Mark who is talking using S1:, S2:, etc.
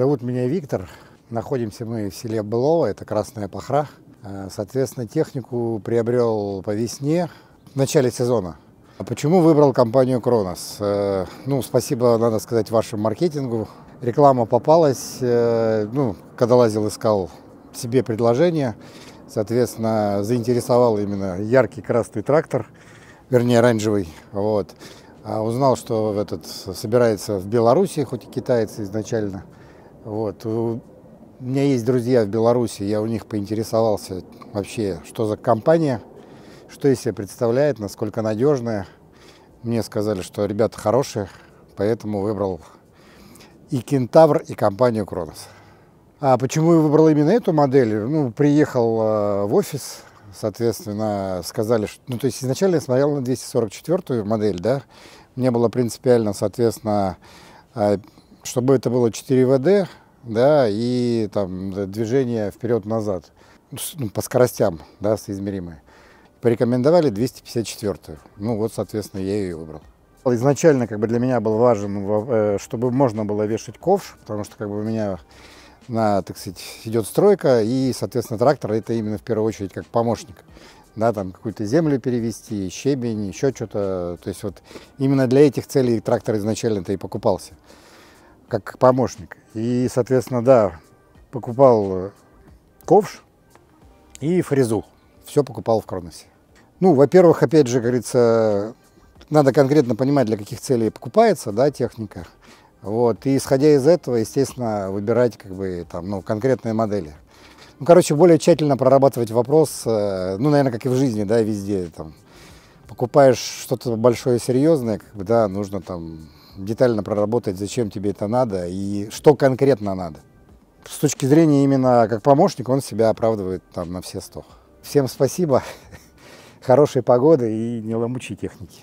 S1: Зовут меня Виктор. Находимся мы в селе Былово, это Красная Пахра. Э, соответственно, технику приобрел по весне, в начале сезона. А почему выбрал компанию Кронос? Э, ну, спасибо, надо сказать, вашему маркетингу. Реклама попалась, э, ну, когда лазил, искал себе предложение. Соответственно, заинтересовал именно яркий красный трактор, вернее, оранжевый. Вот. А узнал, что этот собирается в Беларуси, хоть и китайцы изначально. Вот. У меня есть друзья в Беларуси, я у них поинтересовался вообще, что за компания, что из себя представляет, насколько надежная. Мне сказали, что ребята хорошие, поэтому выбрал и Кентавр, и компанию Кронос. А почему я выбрал именно эту модель? Ну, приехал э, в офис, соответственно, сказали, что... Ну, то есть изначально я смотрел на 244 модель, да, мне было принципиально, соответственно, э, чтобы это было 4 ВД, да, и там движение вперед-назад ну, по скоростям, да, соизмеримые. Порекомендовали 254. Ну вот, соответственно, я ее выбрал. Изначально как бы для меня был важен, э, чтобы можно было вешать ковш, потому что как бы у меня на, так сказать, идет стройка, и, соответственно, трактор это именно в первую очередь как помощник. Да, там какую-то землю перевести, щебень, еще что-то. То есть вот именно для этих целей трактор изначально-то и покупался как помощник. И, соответственно, да, покупал ковш и фрезу. Все покупал в Кроносе. Ну, во-первых, опять же, говорится, надо конкретно понимать, для каких целей покупается, да, техника. Вот, и исходя из этого, естественно, выбирать как бы там, ну, конкретные модели. Ну, короче, более тщательно прорабатывать вопрос, э, ну, наверное, как и в жизни, да, везде, там, покупаешь что-то большое и серьезное, как бы, да, нужно там детально проработать, зачем тебе это надо и что конкретно надо. С точки зрения именно как помощник, он себя оправдывает там на все сто. Всем спасибо, хорошей погоды и не ломучей техники.